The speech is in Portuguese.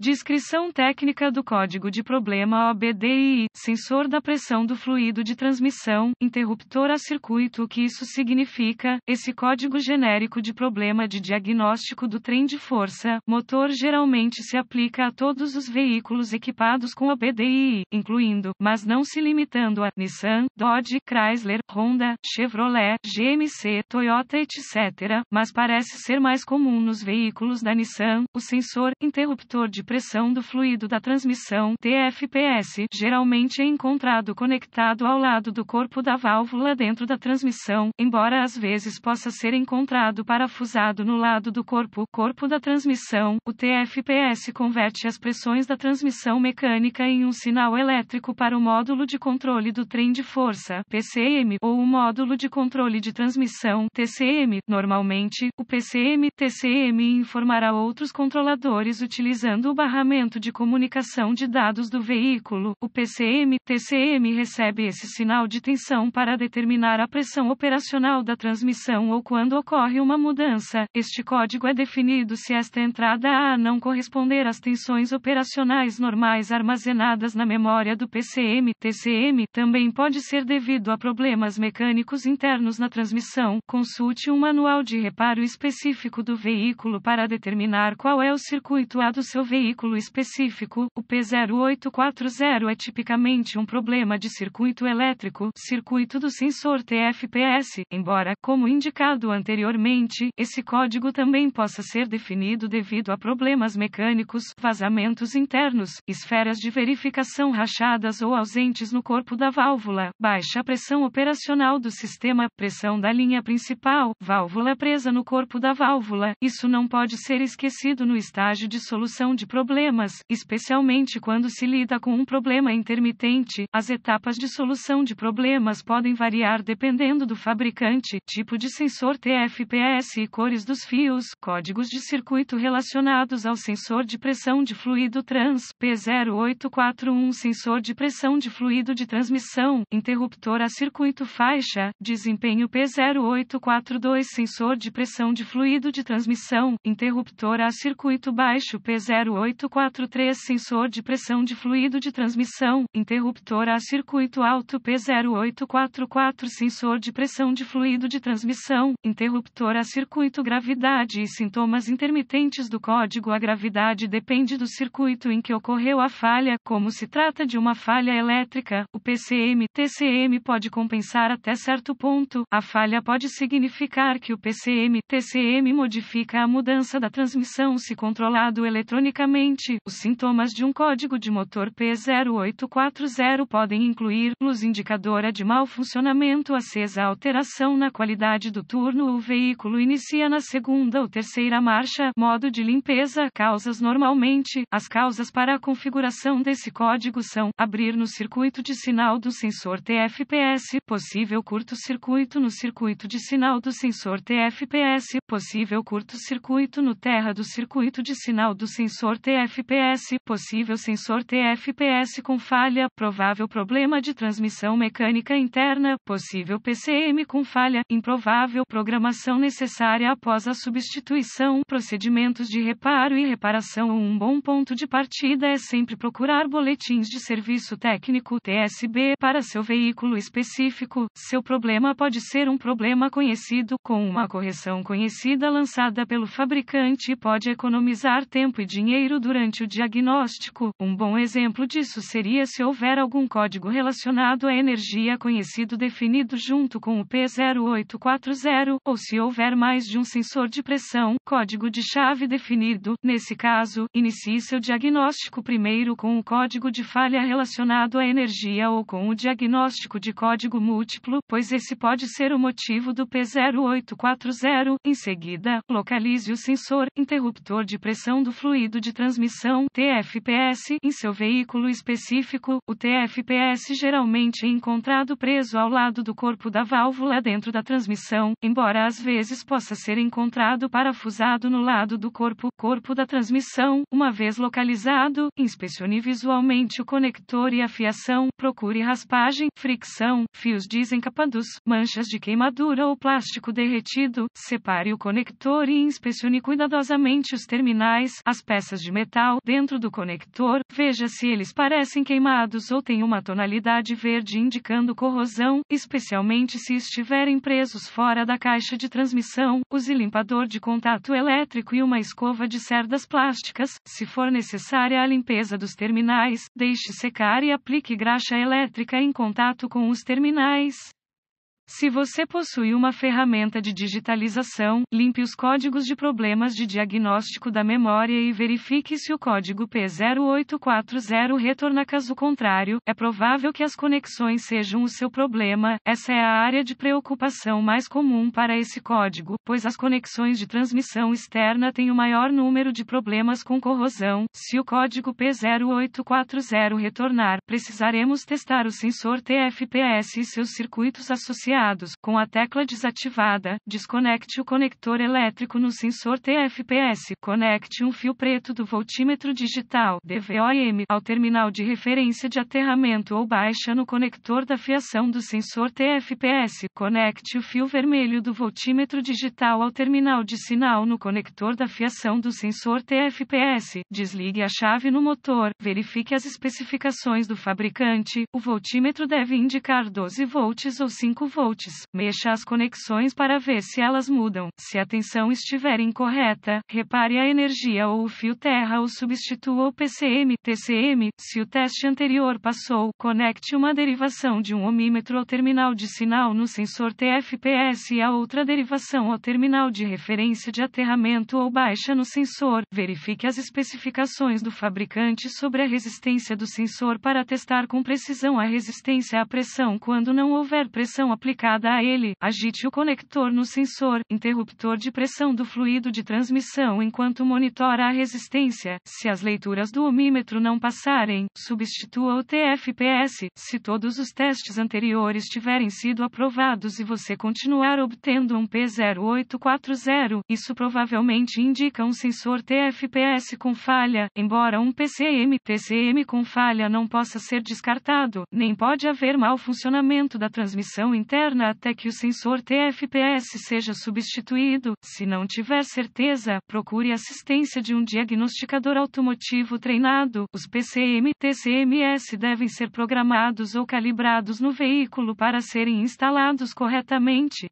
Descrição técnica do código de problema OBDI, sensor da pressão do fluido de transmissão, interruptor a circuito. O que isso significa? Esse código genérico de problema de diagnóstico do trem de força, motor geralmente se aplica a todos os veículos equipados com OBDI, incluindo, mas não se limitando a Nissan, Dodge, Chrysler, Honda, Chevrolet, GMC, Toyota, etc., mas parece ser mais comum nos veículos da Nissan, o sensor interruptor de pressão do fluido da transmissão, TFPS, geralmente é encontrado conectado ao lado do corpo da válvula dentro da transmissão, embora às vezes possa ser encontrado parafusado no lado do corpo, corpo da transmissão. O TFPS converte as pressões da transmissão mecânica em um sinal elétrico para o módulo de controle do trem de força, PCM, ou o módulo de controle de transmissão, TCM. Normalmente, o PCM-TCM informará outros controladores utilizando o barramento de comunicação de dados do veículo, o PCM-TCM recebe esse sinal de tensão para determinar a pressão operacional da transmissão ou quando ocorre uma mudança. Este código é definido se esta entrada A não corresponder às tensões operacionais normais armazenadas na memória do PCM-TCM. Também pode ser devido a problemas mecânicos internos na transmissão. Consulte um manual de reparo específico do veículo para determinar qual é o circuito A do seu veículo veículo específico, o P0840 é tipicamente um problema de circuito elétrico, circuito do sensor TFPS, embora, como indicado anteriormente, esse código também possa ser definido devido a problemas mecânicos, vazamentos internos, esferas de verificação rachadas ou ausentes no corpo da válvula, baixa pressão operacional do sistema, pressão da linha principal, válvula presa no corpo da válvula. Isso não pode ser esquecido no estágio de solução de problemas, especialmente quando se lida com um problema intermitente. As etapas de solução de problemas podem variar dependendo do fabricante, tipo de sensor TFPS e cores dos fios, códigos de circuito relacionados ao sensor de pressão de fluido trans, P0841 sensor de pressão de fluido de transmissão, interruptor a circuito faixa, desempenho P0842 sensor de pressão de fluido de transmissão, interruptor a circuito baixo P08 0843 sensor de pressão de fluido de transmissão, interruptor a circuito alto P0844 sensor de pressão de fluido de transmissão, interruptor a circuito gravidade e sintomas intermitentes do código. A gravidade depende do circuito em que ocorreu a falha, como se trata de uma falha elétrica, o PCM TCM pode compensar até certo ponto. A falha pode significar que o PCM TCM modifica a mudança da transmissão se controlado eletronicamente os sintomas de um código de motor P0840 podem incluir luz indicadora de mau funcionamento acesa, alteração na qualidade do turno, o veículo inicia na segunda ou terceira marcha, modo de limpeza, causas normalmente. As causas para a configuração desse código são abrir no circuito de sinal do sensor TFPS, possível curto-circuito no circuito de sinal do sensor TFPS, possível curto-circuito no terra do circuito de sinal do sensor TFPS, possível sensor TFPS com falha, provável problema de transmissão mecânica interna, possível PCM com falha, improvável programação necessária após a substituição, procedimentos de reparo e reparação. Um bom ponto de partida é sempre procurar boletins de serviço técnico TSB para seu veículo específico. Seu problema pode ser um problema conhecido, com uma correção conhecida lançada pelo fabricante pode economizar tempo e dinheiro durante o diagnóstico. Um bom exemplo disso seria se houver algum código relacionado à energia conhecido definido junto com o P0840, ou se houver mais de um sensor de pressão, código de chave definido. Nesse caso, inicie seu diagnóstico primeiro com o código de falha relacionado à energia ou com o diagnóstico de código múltiplo, pois esse pode ser o motivo do P0840. Em seguida, localize o sensor interruptor de pressão do fluido de transmissão TFPS em seu veículo específico. O TFPS geralmente é encontrado preso ao lado do corpo da válvula dentro da transmissão, embora às vezes possa ser encontrado parafusado no lado do corpo, corpo da transmissão. Uma vez localizado, inspecione visualmente o conector e a fiação, procure raspagem, fricção, fios desencapados, manchas de queimadura ou plástico derretido. Separe o conector e inspecione cuidadosamente os terminais, as peças de de metal dentro do conector, veja se eles parecem queimados ou têm uma tonalidade verde indicando corrosão, especialmente se estiverem presos fora da caixa de transmissão. Use limpador de contato elétrico e uma escova de cerdas plásticas, se for necessária a limpeza dos terminais, deixe secar e aplique graxa elétrica em contato com os terminais. Se você possui uma ferramenta de digitalização, limpe os códigos de problemas de diagnóstico da memória e verifique se o código P0840 retorna. Caso contrário, é provável que as conexões sejam o seu problema. Essa é a área de preocupação mais comum para esse código, pois as conexões de transmissão externa têm o maior número de problemas com corrosão. Se o código P0840 retornar, precisaremos testar o sensor TFPS e seus circuitos associados com a tecla desativada, desconecte o conector elétrico no sensor TFPS. Conecte um fio preto do voltímetro digital DVOM ao terminal de referência de aterramento ou baixa no conector da fiação do sensor TFPS. Conecte o fio vermelho do voltímetro digital ao terminal de sinal no conector da fiação do sensor TFPS. Desligue a chave no motor. Verifique as especificações do fabricante. O voltímetro deve indicar 12 volts ou 5 volts Mexa as conexões para ver se elas mudam. Se a tensão estiver incorreta, repare a energia ou o fio terra ou substitua o PCM, TCM. Se o teste anterior passou, conecte uma derivação de um ohmímetro ao terminal de sinal no sensor TFPS e a outra derivação ao terminal de referência de aterramento ou baixa no sensor. Verifique as especificações do fabricante sobre a resistência do sensor para testar com precisão a resistência à pressão quando não houver pressão aplicada aplicada a ele, agite o conector no sensor, interruptor de pressão do fluido de transmissão enquanto monitora a resistência. Se as leituras do ohmímetro não passarem, substitua o TFPS. Se todos os testes anteriores tiverem sido aprovados e você continuar obtendo um P0840, isso provavelmente indica um sensor TFPS com falha, embora um PCM TCM com falha não possa ser descartado, nem pode haver mau funcionamento da transmissão interna interna até que o sensor TFPS seja substituído. Se não tiver certeza, procure assistência de um diagnosticador automotivo treinado. Os PCM TCMS devem ser programados ou calibrados no veículo para serem instalados corretamente.